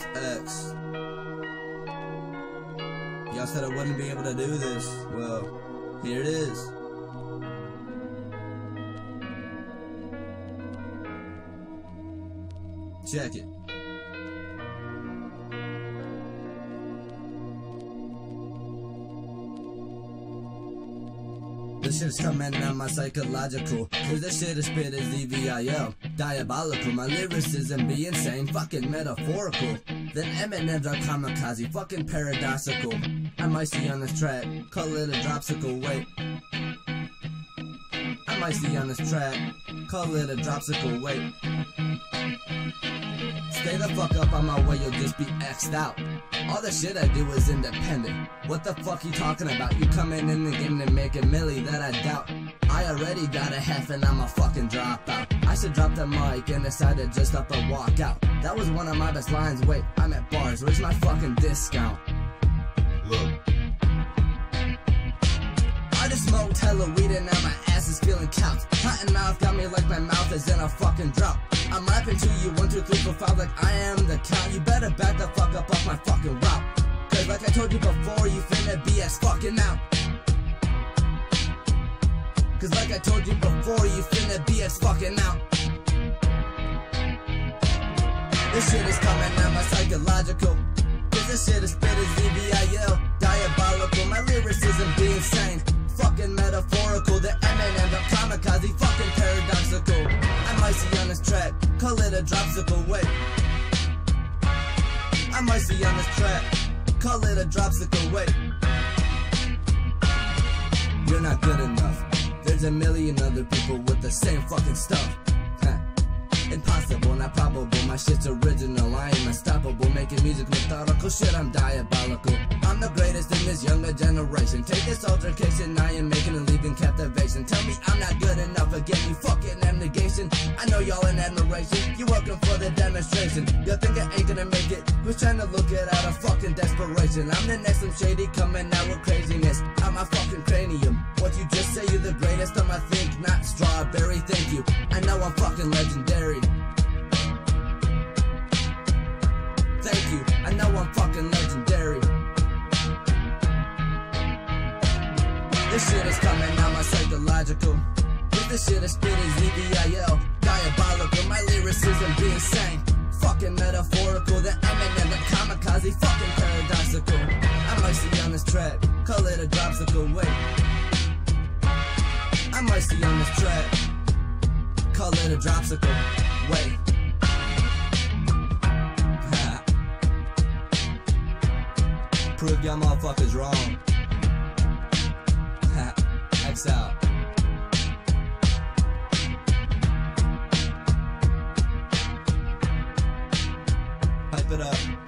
sucks. Y'all said I wouldn't be able to do this. Well, here it is. Check it. This shit's coming out my psychological. Cause this shit is spit as EVIL. Diabolical, my lyricism be insane, fucking metaphorical. Then Eminem's are kamikaze, fucking paradoxical. I might see on this track, call it a dropsicle, wait. On this track, call it a dropsicle, wait. Stay the fuck up on my way, you'll just be X'd out. All the shit I do is independent. What the fuck you talking about? You coming in the game to make a milli that I doubt. I already got a half and I'm a fucking dropout. I should drop the mic and decide to just up and walk out. That was one of my best lines. Wait, I'm at bars. Where's my fucking discount? Look, Just smoked hella weed and now my ass is feeling couch. Cotton mouth got me like my mouth is in a fucking drought. I'm rapping to you one, two, three, four, five like I am the count. You better back the fuck up off my fucking route. Cause like I told you before, you finna be as fucking out. Cause like I told you before, you finna be as fucking out. This shit is coming out my psychological. Cause this shit is spit as EVIL. See on this track, call it a dropsicle, wait. I might see on this track, call it a dropsicle, wait. You're not good enough. There's a million other people with the same fucking stuff. Huh. Impossible, not probable. My shit's original. I am unstoppable. Making music methodical. Shit, I'm diabolical. I'm the greatest in this younger generation. Take this altercation. I am making a leaving in working for the demonstration. You think I ain't gonna make it? Who's trying to look it out of fucking desperation? I'm the next Slim Shady coming out with craziness. Out my fucking cranium. What you just say? You're the greatest on my think, not strawberry. Thank you. I know I'm fucking legendary. Thank you. I know I'm fucking legendary. This shit is coming out my psychological. If this shit is spit as. Diabolical. My lyricism be insane. Fucking metaphorical. The Eminem, the kamikaze. Fucking paradoxical. I might see on this track. Call it a dropsicle. Wait. I might see on this track. Call it a dropsicle. Wait. Prove y'all motherfuckers wrong. X out. Pipe it up.